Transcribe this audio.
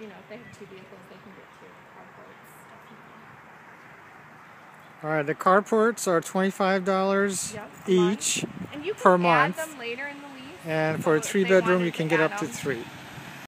you know, if they have two vehicles, they can get two carports. All right, the carports are twenty-five dollars Yep, each month. each, And you can per add month. them later in the lease. and So for a three-bedroom, you can get up to them- three.